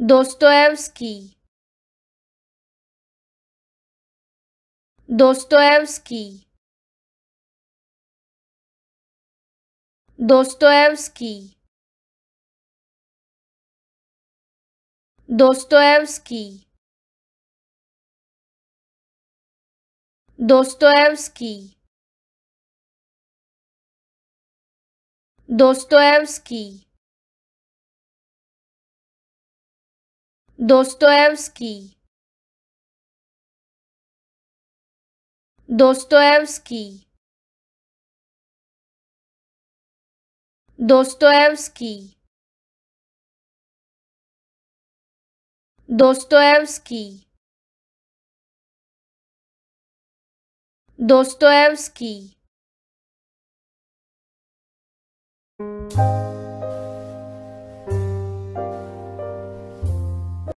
Dostoevsky Dostoevsky Dostoevsky Dostoevsky Dostoevsky Dostoevsky Dostoevsky Dostoevsky Dostoevsky Dostoevsky Dostoevsky